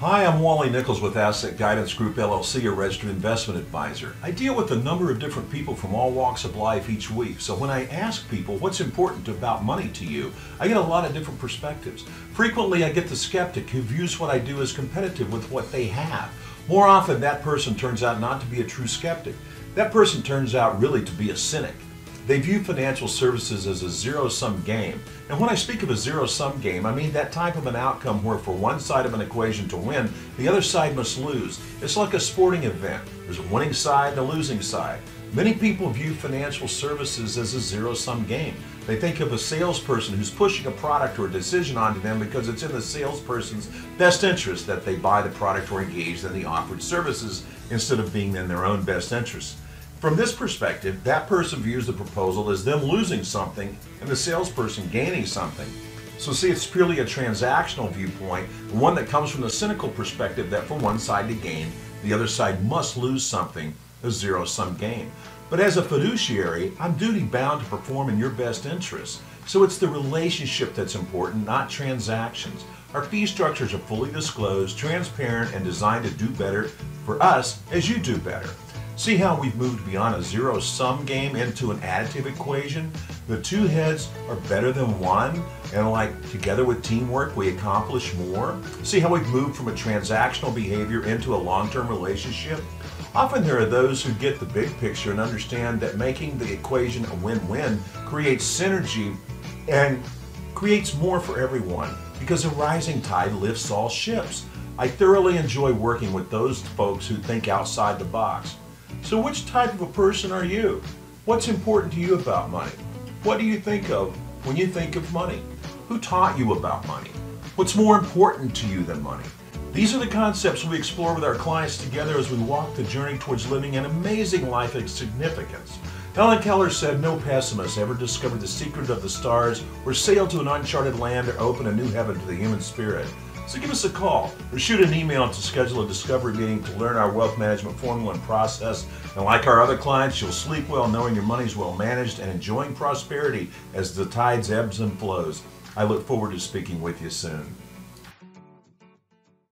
Hi, I'm Wally Nichols with Asset Guidance Group LLC, a registered investment advisor. I deal with a number of different people from all walks of life each week. So when I ask people what's important about money to you, I get a lot of different perspectives. Frequently, I get the skeptic who views what I do as competitive with what they have. More often, that person turns out not to be a true skeptic. That person turns out really to be a cynic. They view financial services as a zero sum game. And when I speak of a zero sum game, I mean that type of an outcome where for one side of an equation to win, the other side must lose. It's like a sporting event. There's a winning side and a losing side. Many people view financial services as a zero sum game. They think of a salesperson who's pushing a product or a decision onto them because it's in the salesperson's best interest that they buy the product or engage in the offered services instead of being in their own best interest. From this perspective, that person views the proposal as them losing something and the salesperson gaining something. So see, it's purely a transactional viewpoint, one that comes from the cynical perspective that for one side to gain, the other side must lose something, a zero-sum game. But as a fiduciary, I'm duty bound to perform in your best interest. So it's the relationship that's important, not transactions. Our fee structures are fully disclosed, transparent, and designed to do better for us as you do better. See how we've moved beyond a zero-sum game into an additive equation? The two heads are better than one, and like together with teamwork, we accomplish more. See how we've moved from a transactional behavior into a long-term relationship? Often there are those who get the big picture and understand that making the equation a win-win creates synergy and creates more for everyone because a rising tide lifts all ships. I thoroughly enjoy working with those folks who think outside the box. So which type of a person are you? What's important to you about money? What do you think of when you think of money? Who taught you about money? What's more important to you than money? These are the concepts we explore with our clients together as we walk the journey towards living an amazing life of significance. Helen Keller said no pessimist ever discovered the secret of the stars or sailed to an uncharted land or opened a new heaven to the human spirit. So give us a call or shoot an email to schedule a discovery meeting to learn our wealth management formula and process. And like our other clients, you'll sleep well knowing your money's well managed and enjoying prosperity as the tides ebbs and flows. I look forward to speaking with you soon.